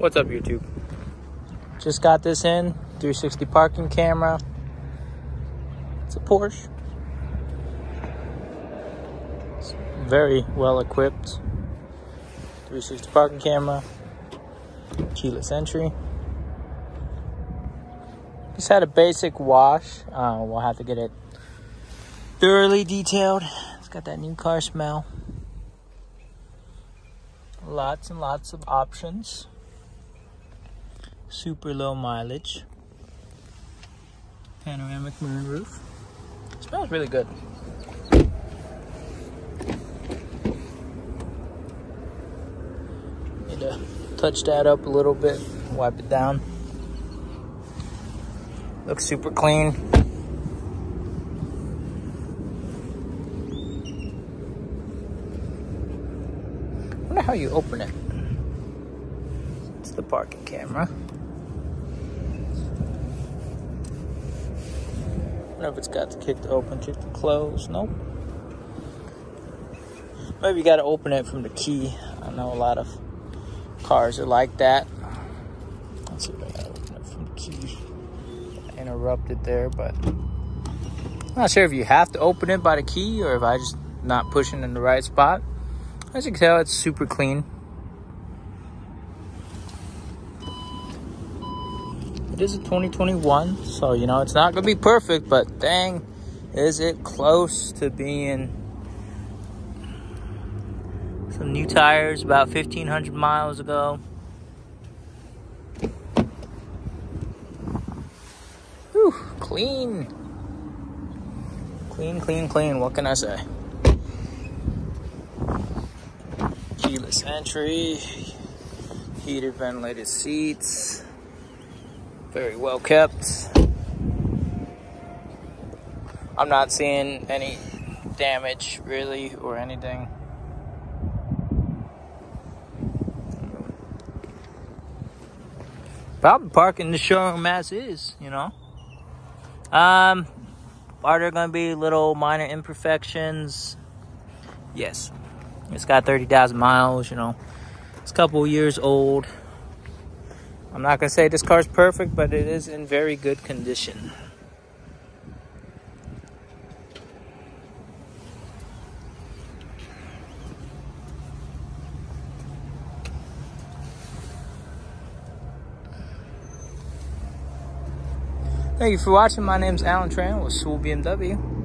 What's up, YouTube? Just got this in 360 parking camera. It's a Porsche. It's very well equipped. 360 parking camera, keyless entry. Just had a basic wash. Uh, we'll have to get it thoroughly detailed. It's got that new car smell. Lots and lots of options. Super low mileage. Panoramic moonroof. Smells really good. Need to touch that up a little bit, wipe it down. Looks super clean. wonder how you open it. It's the parking camera. Wonder if it's got the kick to open, kick to close. Nope. Maybe you gotta open it from the key. I know a lot of cars are like that. Let's see if I gotta open it from the key. Interrupted there, but I'm not sure if you have to open it by the key or if I just not pushing in the right spot. As you can tell, it's super clean. It is a 2021, so you know it's not gonna be perfect, but dang, is it close to being some new tires about 1500 miles ago. Whew, clean. Clean, clean, clean. What can I say? Keyless entry, heated ventilated seats, very well kept. I'm not seeing any damage really or anything. Probably parking the showroom as is, you know. Um, are there going to be little minor imperfections? Yes. It's got 30,000 miles, you know. It's a couple years old. I'm not going to say this car's perfect, but it is in very good condition. Thank you for watching. My name is Allen Tran with Sewell BMW.